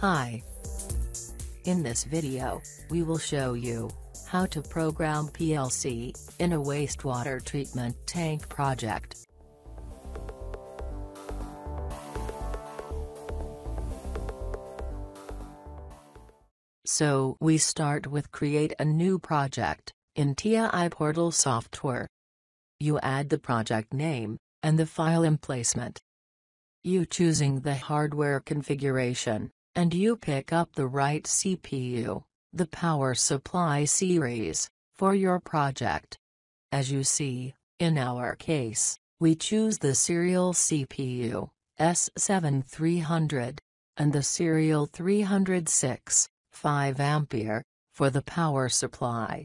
Hi. In this video, we will show you how to program PLC in a wastewater treatment tank project. So we start with create a new project in TIA Portal software. You add the project name and the file emplacement. You choosing the hardware configuration and you pick up the right CPU, the power supply series, for your project. As you see, in our case, we choose the serial CPU, S7300, and the serial 306, 5 ampere, for the power supply.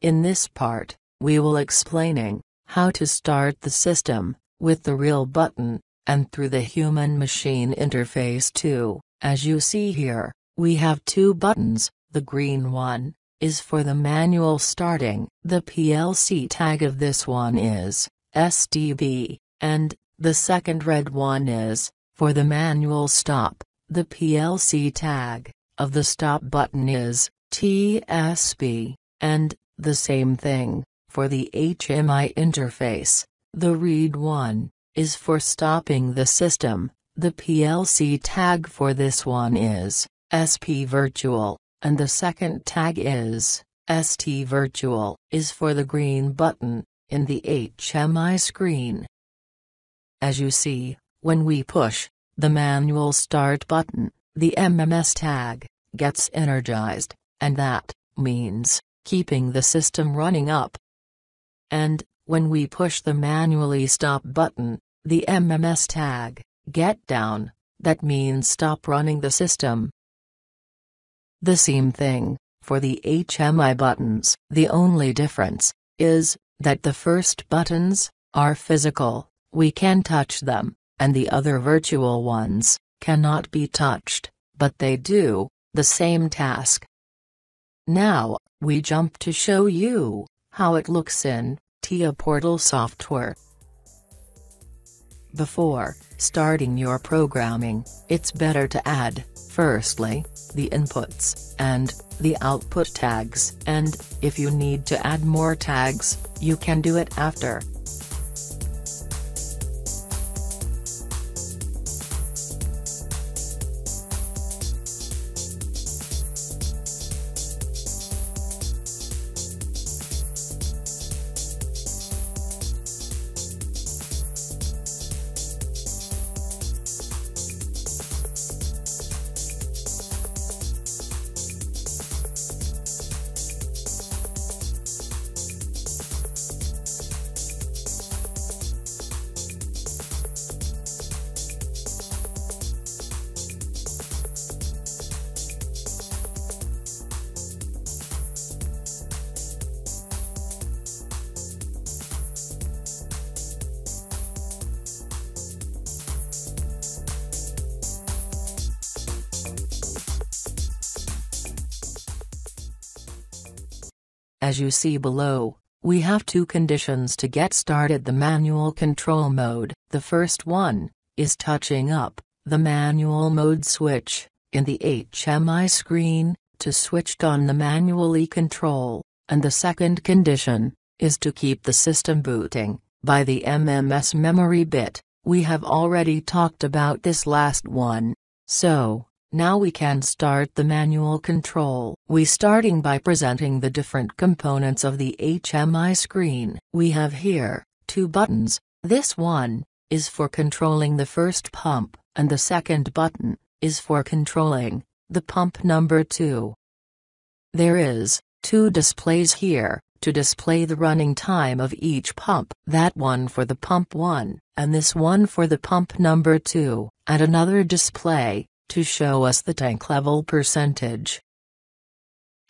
In this part, we will explaining how to start the system with the real button and through the human machine interface too. As you see here, we have two buttons. The green one is for the manual starting. The PLC tag of this one is SDB and the second red one is for the manual stop. The PLC tag of the stop button is TSB and the same thing, for the HMI interface, the red one, is for stopping the system, the PLC tag for this one is, SP Virtual, and the second tag is, ST Virtual, is for the green button, in the HMI screen. As you see, when we push, the manual start button, the MMS tag, gets energized, and that, means, keeping the system running up. And, when we push the manually stop button, the MMS tag, get down, that means stop running the system. The same thing, for the HMI buttons. The only difference, is, that the first buttons, are physical, we can touch them, and the other virtual ones, cannot be touched, but they do, the same task. Now, we jump to show you how it looks in TIA Portal software. Before starting your programming, it's better to add, firstly, the inputs and the output tags and, if you need to add more tags, you can do it after. As you see below, we have two conditions to get started. The manual control mode. The first one, is touching up, the manual mode switch, in the HMI screen, to switch on the manually control, and the second condition, is to keep the system booting, by the MMS memory bit, we have already talked about this last one, so, now we can start the manual control. We starting by presenting the different components of the HMI screen. We have here, two buttons, this one, is for controlling the first pump, and the second button, is for controlling, the pump number 2. There is, two displays here, to display the running time of each pump. That one for the pump 1, and this one for the pump number 2, and another display, to show us the tank level percentage.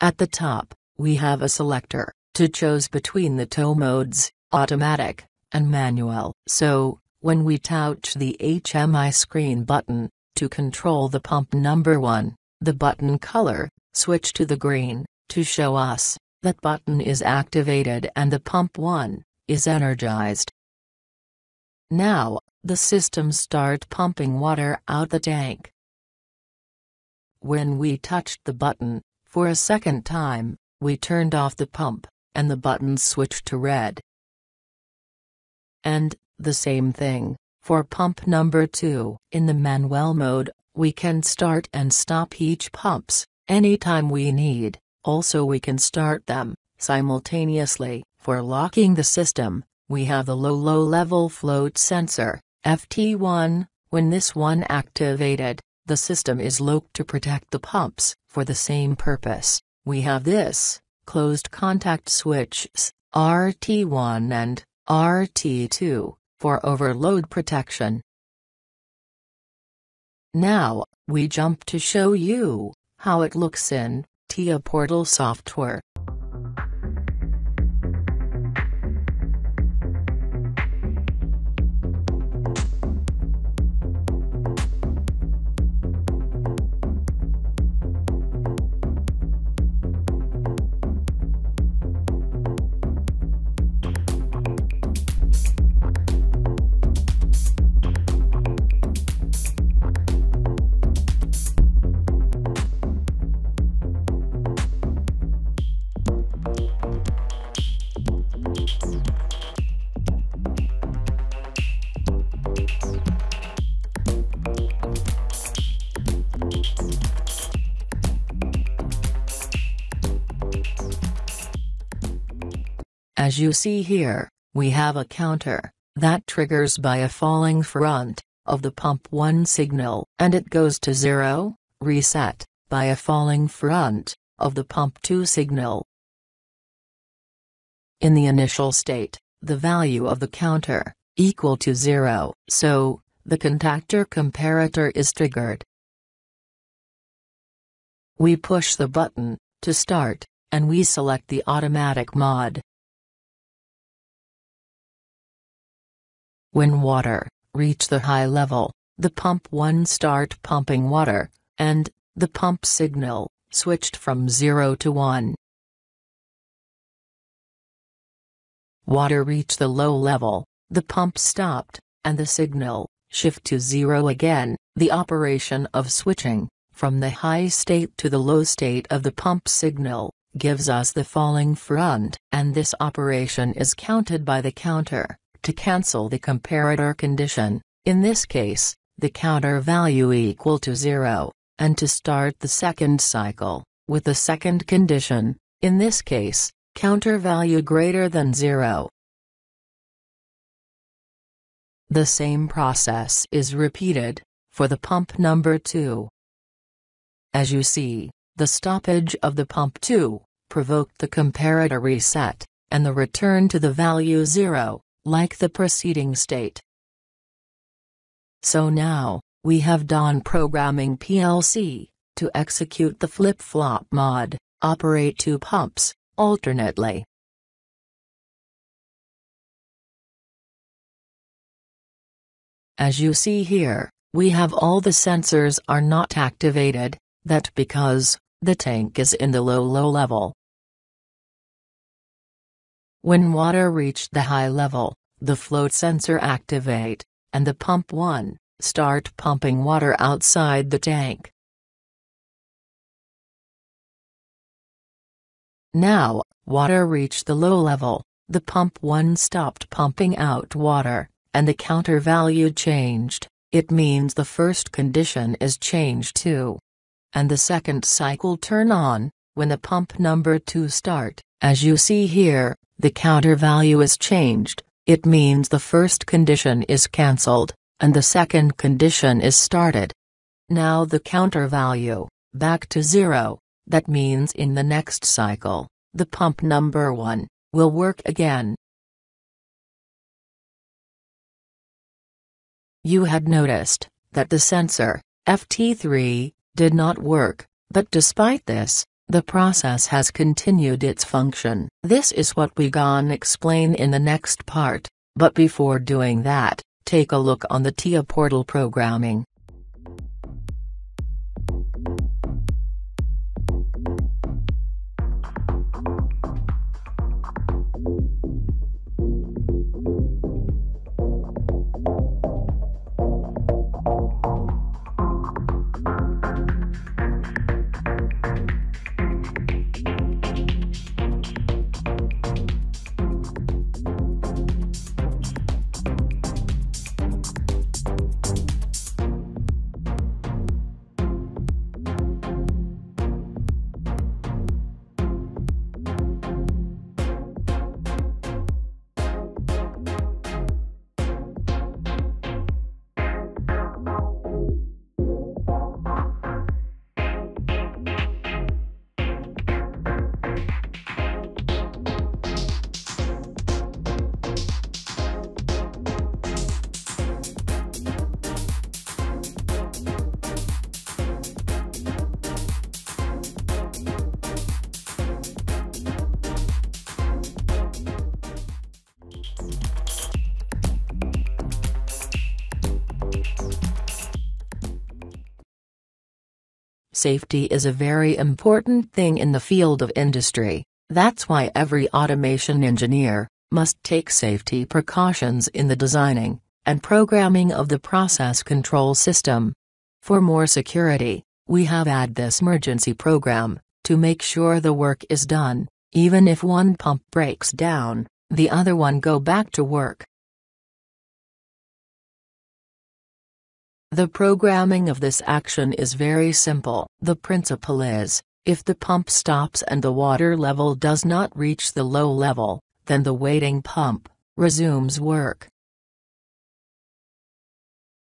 At the top, we have a selector, to choose between the tow modes, automatic, and manual. So, when we touch the HMI screen button, to control the pump number 1, the button color, switch to the green, to show us, that button is activated and the pump 1 is energized. Now, the system start pumping water out the tank. When we touched the button, for a second time, we turned off the pump, and the button switched to red. And, the same thing, for pump number 2. In the manual mode, we can start and stop each pumps, anytime we need, also we can start them, simultaneously. For locking the system, we have the low low level float sensor, FT1, when this one activated, the system is locked to protect the pumps, for the same purpose, we have this, closed contact switches, RT1 and RT2, for overload protection. Now, we jump to show you, how it looks in, TIA Portal software. As you see here, we have a counter that triggers by a falling front of the pump 1 signal and it goes to 0, reset, by a falling front of the pump 2 signal. In the initial state, the value of the counter, equal to 0, so, the contactor comparator is triggered. We push the button, to start, and we select the automatic mod. When water reach the high level, the pump 1 start pumping water, and the pump signal switched from 0 to 1. Water reach the low level, the pump stopped, and the signal shift to 0 again, the operation of switching from the high state to the low state of the pump signal gives us the falling front, and this operation is counted by the counter to cancel the comparator condition, in this case, the counter value equal to 0, and to start the second cycle, with the second condition, in this case, counter value greater than 0. The same process is repeated, for the pump number 2. As you see, the stoppage of the pump 2, provoked the comparator reset, and the return to the value 0 like the preceding state. So now, we have done programming PLC, to execute the flip-flop mod, operate two pumps, alternately. As you see here, we have all the sensors are not activated, that because, the tank is in the low low level. When water reached the high level, the float sensor activate, and the pump 1, start pumping water outside the tank. Now, water reached the low level, the pump 1 stopped pumping out water, and the counter value changed, it means the first condition is changed too. And the second cycle turn on, when the pump number 2 start, as you see here, the counter value is changed, it means the first condition is cancelled, and the second condition is started. Now the counter value, back to zero, that means in the next cycle, the pump number 1, will work again. You had noticed, that the sensor, FT3, did not work, but despite this, the process has continued its function. This is what we gonna explain in the next part, but before doing that, take a look on the TIA portal programming. Safety is a very important thing in the field of industry, that's why every automation engineer must take safety precautions in the designing and programming of the process control system. For more security, we have add this emergency program to make sure the work is done, even if one pump breaks down, the other one go back to work. The programming of this action is very simple. The principle is, if the pump stops and the water level does not reach the low level, then the waiting pump resumes work.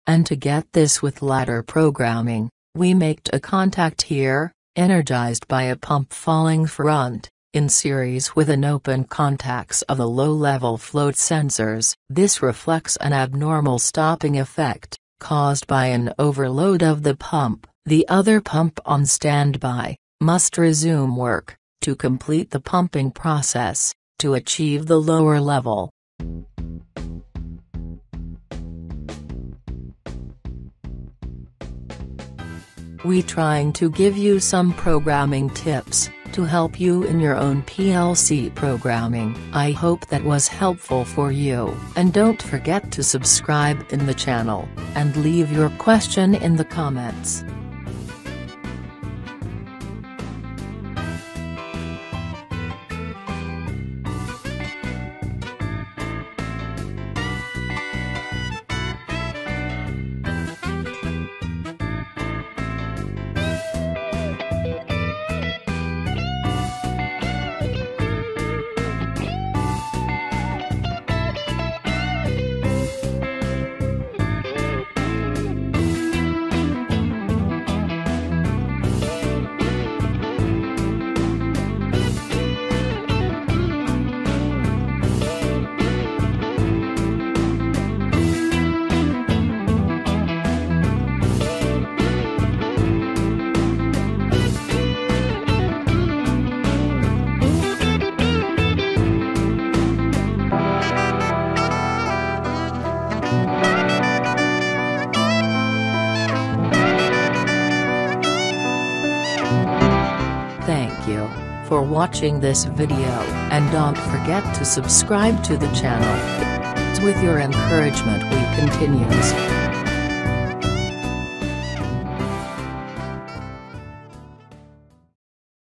And to get this with ladder programming, we make a contact here, energized by a pump falling front, in series with an open contacts of the low-level float sensors. This reflects an abnormal stopping effect caused by an overload of the pump, the other pump on standby, must resume work, to complete the pumping process, to achieve the lower level. We trying to give you some programming tips, to help you in your own PLC programming. I hope that was helpful for you. And don't forget to subscribe in the channel, and leave your question in the comments. For watching this video and don't forget to subscribe to the channel. With your encouragement we continues.